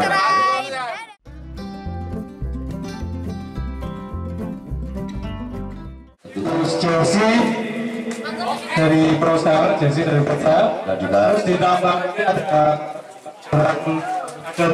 subscribe. terus Chelsea dari Prostar, Chelsea dari Prostar dan juga terus ditambah lagi ada orang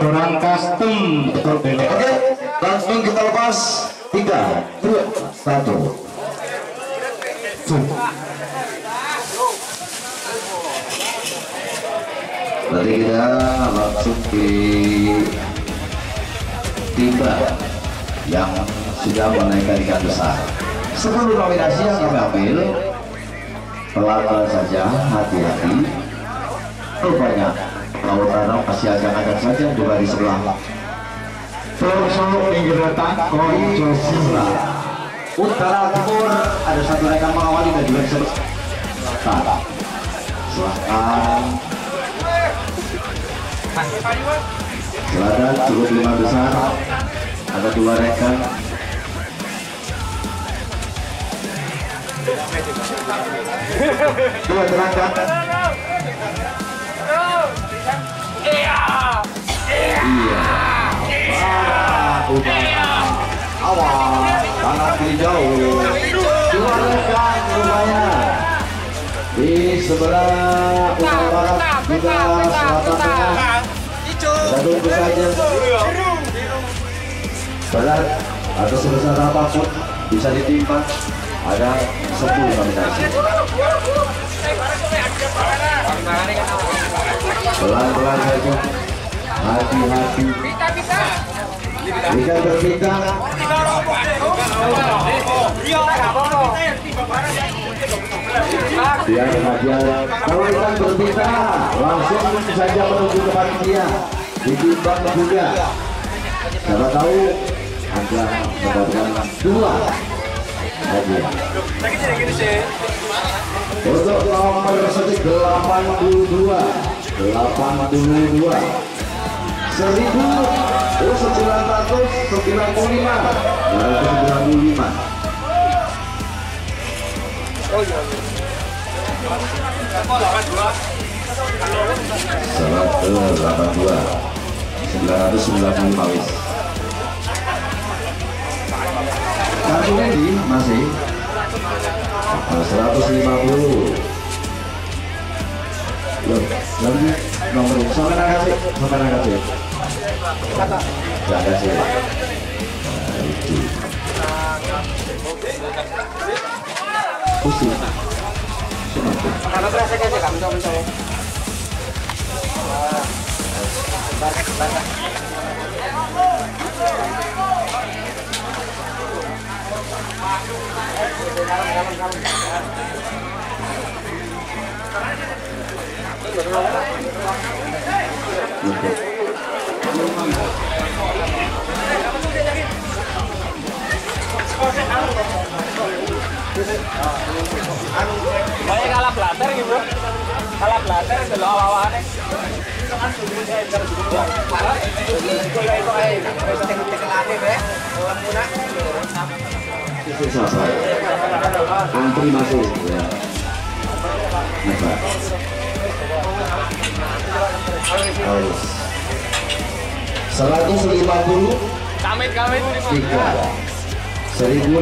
orang custom betul Oke, langsung kita lepas tiga, dua, satu. Berarti kita langsung di timba yang sudah menaikkan ikan besar. Sebelum nominasi yang ambil, pelan-pelan saja, hati-hati. Rupanya lautan masih ajak-ajak saja dua di sebelah. Torso pinggir retak Koi Chelsea Utara Timur ada satu rekan mengawali dan juga disebut Selatan. Selatan. Selatan cukup lima besar. Ada dua rekan. Dua terangkat. Iya. Utara. Awal sangat hijau dua rekan rupanya di sebelah utara barat juga selatan tengah dan tunggu saja. Berat atau sebesar apa pun bisa ditimpa. Ada 10 nominasi pelan-pelan saja. Hati-hati. Jika berpindah. Biar bahagia. Kalau ikan berpindah, langsung saja menuju ke panitia ditimbang juga siapa tahu anda mendapatkan dua hadiah untuk nomor satu 82 82 1995 1995 Salah 982 990 Pawis kartu Randy masih 150 Loh, nanti nomor sampai nak kasih sampai nak kasih jangan kasih nah, itu pusing Kenapa rasanya sih kamu coba-coba? Kayak kalah blater gitu. Kalah blater dulu awal-awalnya. Itu siapa? Antri masuk. Ya. Harus. 150 Kamit, kamit 1015 1015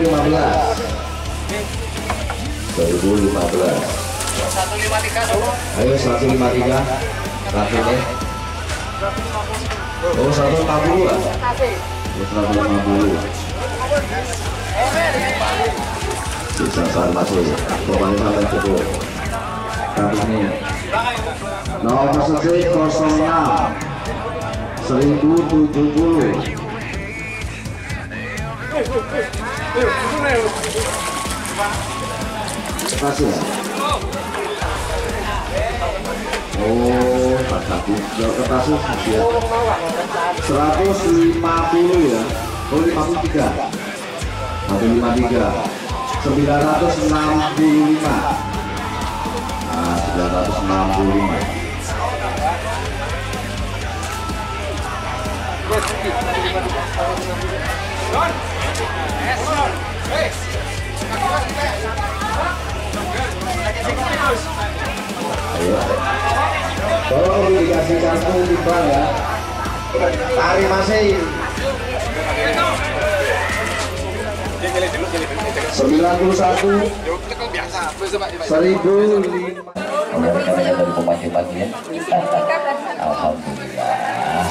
Ayo 153 Rafinya? Eh. Oh, 140 lah. Oh, 150. Bisa 140. Pemain sampai pukul. Rafinya. Nomor seribu tujuh 1070 Terima kasih. Ya. Oh tak satu. Jauh ke kasus ya. 150 ya. Oh, 53. 153. 965. Nah, 965. Ayo. Satu timbang ya. Tari masih. Sembilan puluh satu. Seribu lima. Dari pemain-pemainnya Alhamdulillah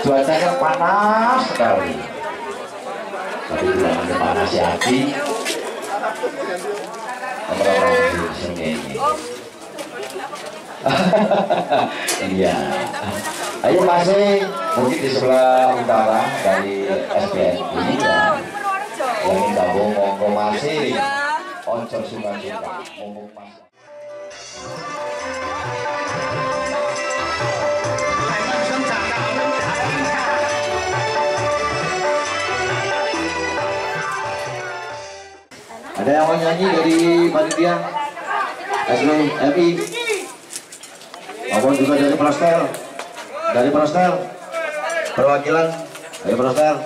cuacanya panas sekali. Tapi bulan panas ya hati orang-orang di sini iya. Ayo masih mungkin di sebelah utara dari SPNI ya. Yang gabung monggo masih oncor sungai monggo masih Ada yang mau nyanyi dari panitia SBMI maupun juga dari Prostel dari Prostel perwakilan dari Prostel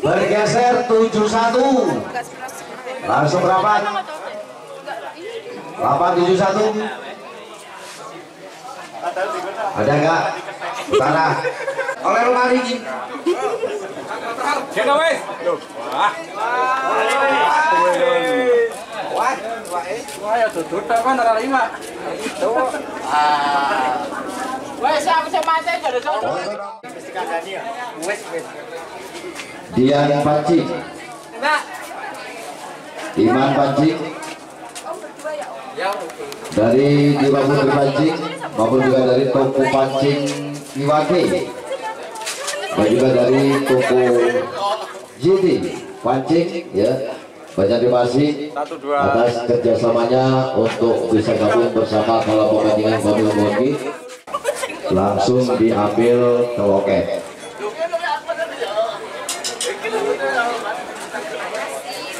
bergeser 71 langsung rapat rapat 71 ada enggak utara oleh lari Kena wes. Wah. Wah. Wah, ya tutur tak ora lima. Wes aku sama mate jadi sono. Mesti kandani ya. Wes wes. Dian Pancing Nah, Iman Pancing dari Dewa Putri Pancing maupun juga dari toko Pancing Iwake dan juga dari toko JT Pancing ya. Banyak terima kasih atas kerjasamanya untuk bisa gabung bersama kalau pemancingan mobil mobil langsung diambil ke loket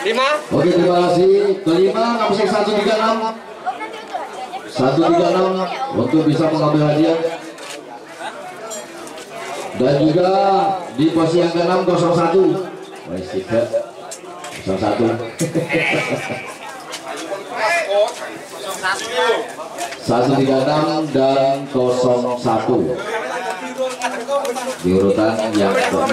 lima. Oke terima kasih. Kelima kapsek 136 136 untuk bisa mengambil hadiah dan juga di posisi yang ke-6 01 Wes tiga 01 136 dan 01 di urutan yang ke-6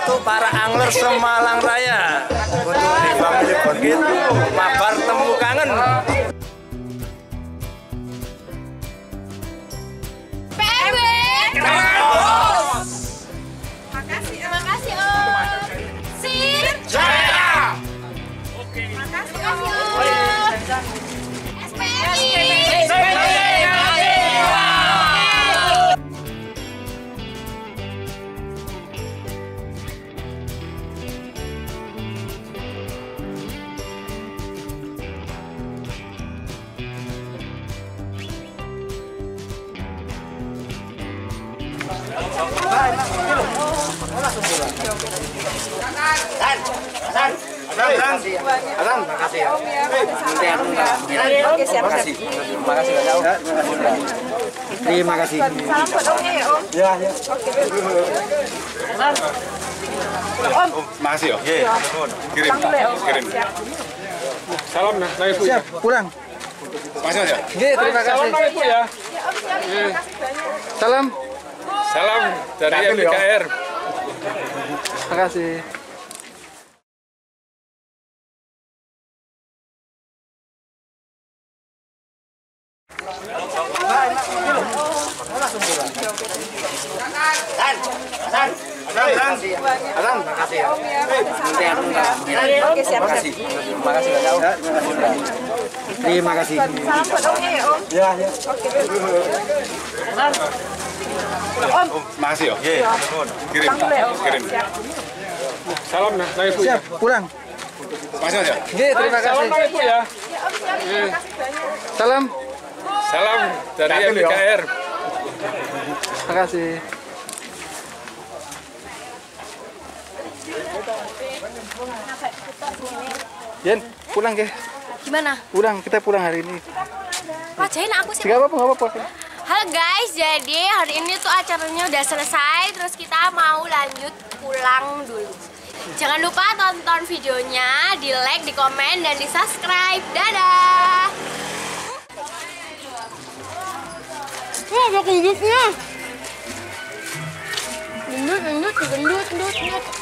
untuk para angler Semalang Raya untuk di family Borgit mabar temu kangen terima kasih Makasih ya. Kirim. Kirim. Salam nah, nah ibu. siap pulang Makasih terima kasih. Salam Ibu ya. Salam. Salam dari MKR. Terima kasih. Terima kasih. Makasih ya. Kirim. Kirim. Salam ya dari Ibu. Siap, pulang. Makasih Mas ya. Nggih, terima Salam kasih. Ibu ya. Salam. Salam dari MKR. Terima kasih. Jen, pulang ke? Gimana? Pulang, kita pulang hari ini. Wajahin aku sih. Gak apa-apa, gak apa-apa. Halo guys, jadi hari ini tuh acaranya udah selesai, terus kita mau lanjut pulang dulu. Jangan lupa tonton videonya, di like, di komen, dan di subscribe. Dadah! Ini ada gendutnya. Gendut, gendut, gendut, gendut, gendut.